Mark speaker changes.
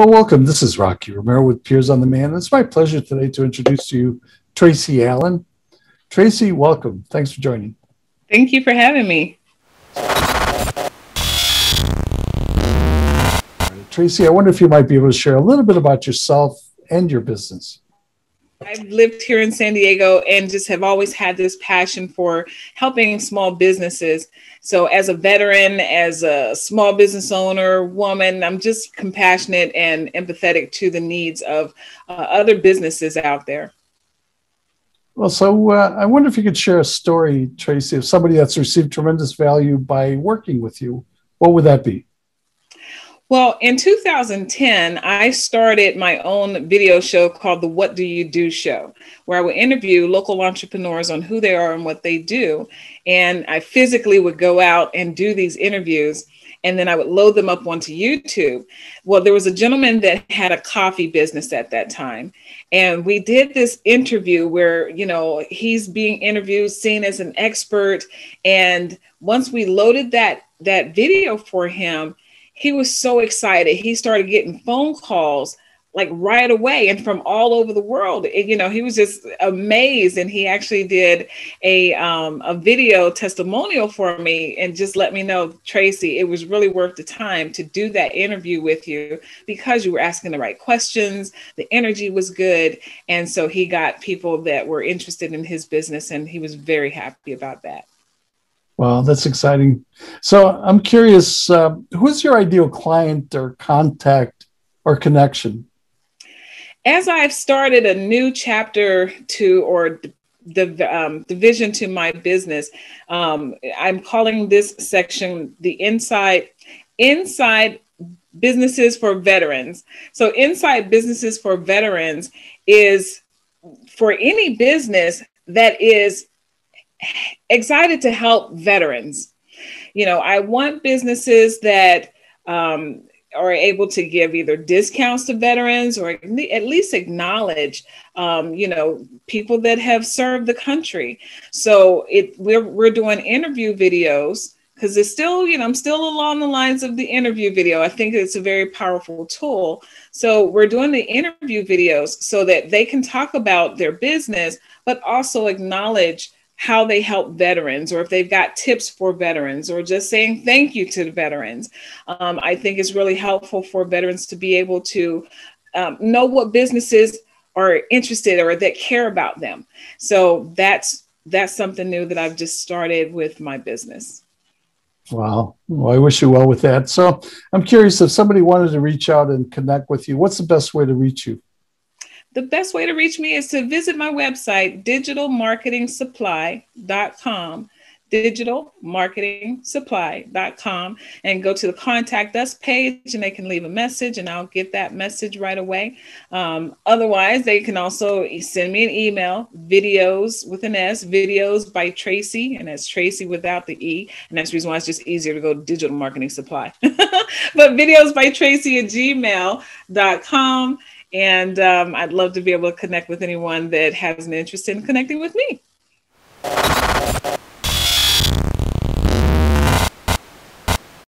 Speaker 1: Well, welcome. This is Rocky Romero with Peers on Demand. It's my pleasure today to introduce to you Tracy Allen. Tracy, welcome. Thanks for joining.
Speaker 2: Thank you for having me.
Speaker 1: Tracy, I wonder if you might be able to share a little bit about yourself and your business.
Speaker 2: I've lived here in San Diego and just have always had this passion for helping small businesses. So, as a veteran, as a small business owner, woman, I'm just compassionate and empathetic to the needs of uh, other businesses out there.
Speaker 1: Well, so uh, I wonder if you could share a story, Tracy, of somebody that's received tremendous value by working with you. What would that be?
Speaker 2: Well, in 2010, I started my own video show called the What Do You Do Show, where I would interview local entrepreneurs on who they are and what they do. And I physically would go out and do these interviews, and then I would load them up onto YouTube. Well, there was a gentleman that had a coffee business at that time. And we did this interview where, you know, he's being interviewed, seen as an expert. And once we loaded that that video for him, he was so excited. He started getting phone calls like right away and from all over the world. It, you know, he was just amazed, and he actually did a um, a video testimonial for me and just let me know, Tracy, it was really worth the time to do that interview with you because you were asking the right questions. The energy was good, and so he got people that were interested in his business, and he was very happy about that.
Speaker 1: Well, that's exciting. So I'm curious, uh, who's your ideal client or contact or connection?
Speaker 2: As I've started a new chapter to or the um, division to my business, um, I'm calling this section the inside inside businesses for veterans. So inside businesses for veterans is for any business that is excited to help veterans. You know, I want businesses that um, are able to give either discounts to veterans or at least acknowledge, um, you know, people that have served the country. So it we're we're doing interview videos because it's still, you know, I'm still along the lines of the interview video. I think it's a very powerful tool. So we're doing the interview videos so that they can talk about their business, but also acknowledge how they help veterans or if they've got tips for veterans or just saying thank you to the veterans. Um, I think it's really helpful for veterans to be able to um, know what businesses are interested or that care about them. So that's that's something new that I've just started with my business.
Speaker 1: Wow. Well, I wish you well with that. So I'm curious if somebody wanted to reach out and connect with you, what's the best way to reach you?
Speaker 2: The best way to reach me is to visit my website, digitalmarketingsupply.com, digitalmarketingsupply.com, and go to the contact us page and they can leave a message and I'll get that message right away. Um, otherwise, they can also send me an email, videos with an S, videos by Tracy, and that's Tracy without the E. And that's the reason why it's just easier to go to digital marketing supply. but videos by Tracy at gmail.com and um, I'd love to be able to connect with anyone that has an interest in connecting with me.